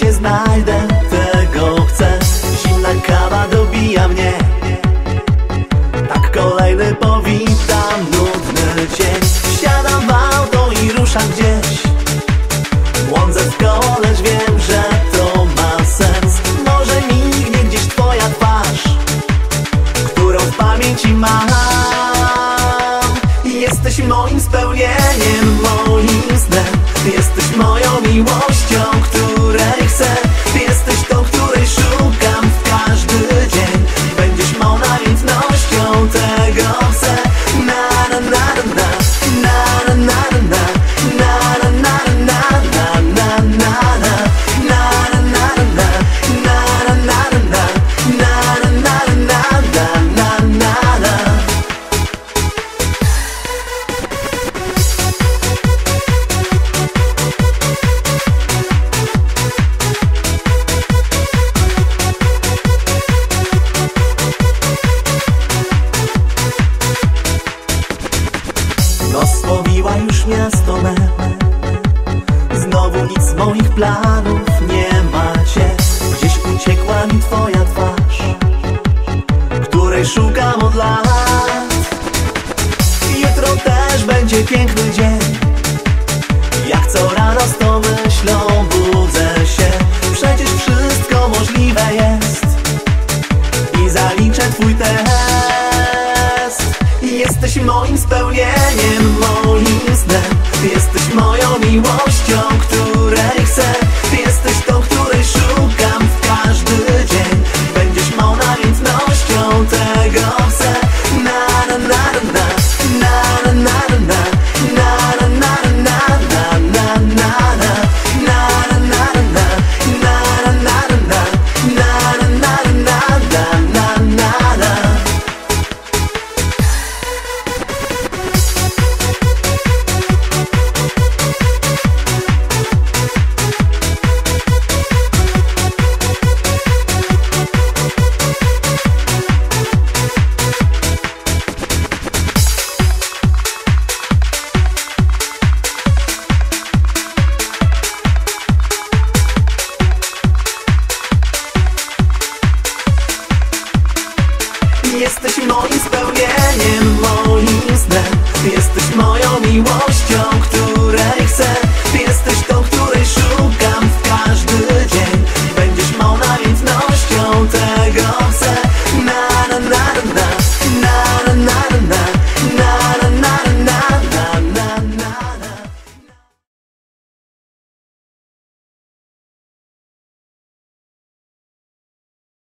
cię znajdę, tego chcę. Zimna kawa dobija mnie. Tak kolejny powitam nudny dzień. Wsiadam w auto i ruszam gdzieś. Błądzę w koło, lecz wiem, że to ma sens. Może mignie gdzieś twoja twarz Którą w pamięci mam. Jesteś moim spełnieniem, moim snem. Jesteś moją miłością, moich planów nie macie. Gdzieś uciekła mi twoja twarz Której szukam od lat. Jutro też będzie piękny dzień. Jak co rano z tą myślą budzę się. Przecież wszystko możliwe jest. I zaliczę twój test. Jesteś moim spełnieniem, moim snem. Jesteś moją miłością, której Jesteś moim spełnieniem, moim snem. Jesteś moją miłością, której